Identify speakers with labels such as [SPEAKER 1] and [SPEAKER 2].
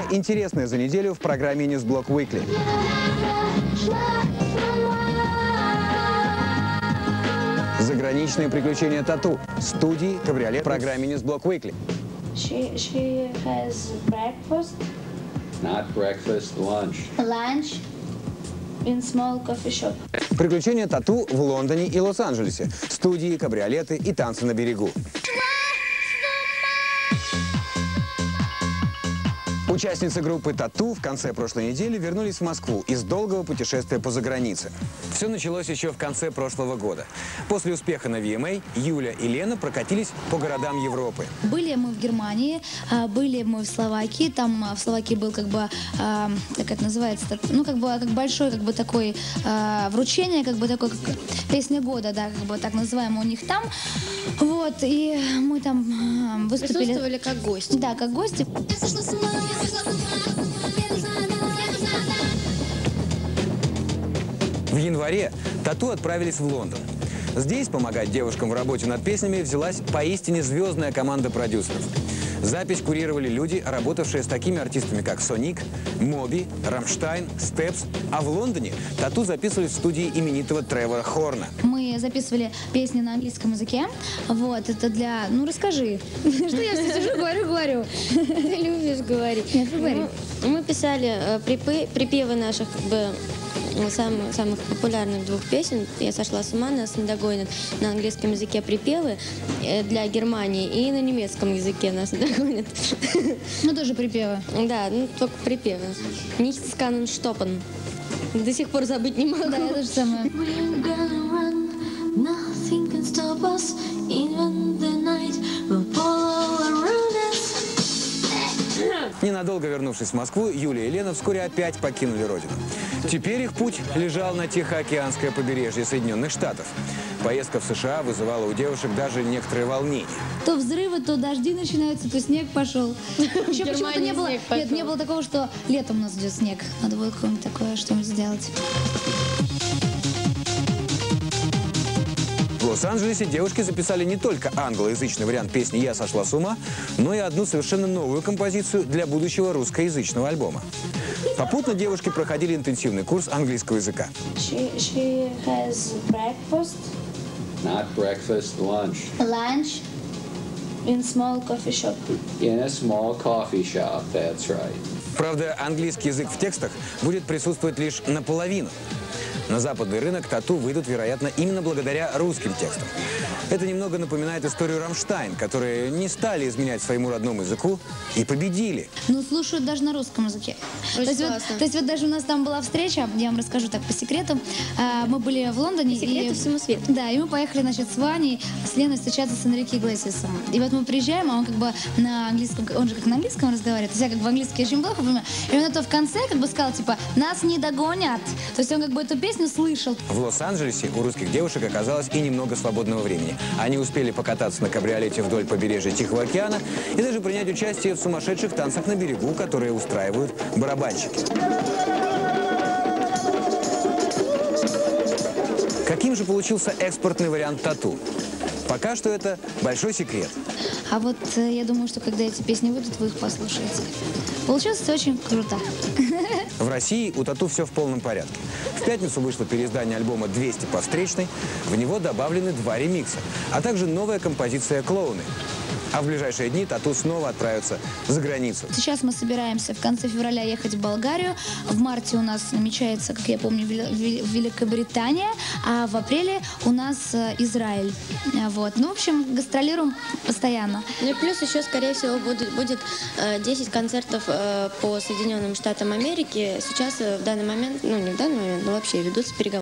[SPEAKER 1] Самое интересное за неделю в программе Newsblock Weekly. Заграничные приключения тату. Студии «Кабриолет» в программе Newsblock Weekly.
[SPEAKER 2] She she has breakfast,
[SPEAKER 3] Not breakfast, lunch.
[SPEAKER 2] lunch in small coffee shop.
[SPEAKER 1] Приключения тату в Лондоне и Лос-Анджелесе. Студии, кабриолеты и танцы на берегу. Участницы группы «Тату» в конце прошлой недели вернулись в Москву из долгого путешествия по загранице. Все началось еще в конце прошлого года. После успеха на VMA Юля и Лена прокатились по городам Европы.
[SPEAKER 4] Были мы в Германии, а, были мы в Словакии. Там а, в Словакии был как бы, а, как это называется, ну как бы как большой как бы такой вручение, как бы такой как песня года, да, как бы так называемый у них там. Вот и мы там выступили.
[SPEAKER 5] Присутствовали как гости.
[SPEAKER 4] Да, как гости.
[SPEAKER 1] В январе «Тату» отправились в Лондон. Здесь помогать девушкам в работе над песнями взялась поистине звездная команда продюсеров. Запись курировали люди, работавшие с такими артистами, как Соник, Моби, Рамштайн, Степс. А в Лондоне «Тату» записывали в студии именитого Тревора Хорна.
[SPEAKER 4] Мы записывали песни на английском языке. Вот, это для... Ну, расскажи. Что я все сижу, говорю, говорю.
[SPEAKER 5] Ты любишь говорить.
[SPEAKER 4] Нет, говори.
[SPEAKER 5] Ну, мы писали э, припы- припевы наших как бы э, самых, самых популярных двух песен «Я сошла с ума», «Нас не догонят» на английском языке припевы э, для Германии и на немецком языке «Нас не догонят».
[SPEAKER 4] Ну, тоже припевы.
[SPEAKER 5] Да, ну только припевы. Uns stoppen. До сих пор забыть не могу.
[SPEAKER 4] Да, это же самое.
[SPEAKER 1] Ненадолго вернувшись в Москву, Юлия и Лена вскоре опять покинули родину. Теперь их путь лежал на Тихоокеанское побережье Соединенных Штатов. Поездка в США вызывала у девушек даже некоторое волнение.
[SPEAKER 4] То взрывы, то дожди начинаются, то снег пошел. Еще почему-то не было, нет, не было такого, что летом у нас идет снег. Надо было какое-нибудь такое что-нибудь сделать.
[SPEAKER 1] В Лос-Анджелесе девушки записали не только англоязычный вариант песни «Я сошла с ума», но и одну совершенно новую композицию для будущего русскоязычного альбома. Попутно девушки проходили интенсивный курс английского языка.
[SPEAKER 2] She she has breakfast,
[SPEAKER 3] Not breakfast, lunch.
[SPEAKER 2] lunch in small coffee shop.
[SPEAKER 3] In a small coffee shop, that's right.
[SPEAKER 1] Правда, английский язык в текстах будет присутствовать лишь наполовину. На западный рынок тату выйдут, вероятно, именно благодаря русским текстам. Это немного напоминает историю Рамштайн, которые не стали изменять своему родному языку и победили.
[SPEAKER 4] Ну, слушают даже на русском языке.
[SPEAKER 5] Очень
[SPEAKER 4] то, есть вот, то есть вот даже у нас там была встреча, я вам расскажу так по секрету. А, Мы были в Лондоне.
[SPEAKER 5] Секреты
[SPEAKER 4] и-
[SPEAKER 5] всему свету.
[SPEAKER 4] Да, и мы поехали, значит, с Ваней, с Леной встречаться с Энрике Иглесиасом. И вот мы приезжаем, а он как бы на английском, он же как на английском разговаривает, то есть я как бы английский очень плохо понимаю. И он это в конце как бы сказал, типа, нас не догонят. То есть он как бы эту песню слышал.
[SPEAKER 1] В Лос-Анджелесе у русских девушек оказалось и немного свободного времени. Они успели покататься на кабриолете вдоль побережья Тихого океана и даже принять участие в сумасшедших танцах на берегу, которые устраивают барабанщики. Каким же получился экспортный вариант тату? Пока что это большой секрет.
[SPEAKER 4] А вот э, я думаю, что когда эти песни выйдут, вы их послушаете. Получилось очень круто.
[SPEAKER 1] В России у тату все в полном порядке. В пятницу вышло переиздание альбома «200 по встречной». В него добавлены два ремикса, а также новая композиция «Клоуны». А в ближайшие дни тату снова отправятся за границу.
[SPEAKER 4] Сейчас мы собираемся в конце февраля ехать в Болгарию. В марте у нас намечается, как я помню, Вели- Вели- Великобритания, а в апреле у нас э, Израиль. А, Вот. Ну, в общем, гастролируем постоянно.
[SPEAKER 5] Ну и плюс еще, скорее всего, будет, будет э, 10 концертов э, по Соединенным Штатам Америки. Сейчас э, в данный момент, ну не в данный момент, но вообще ведутся переговоры.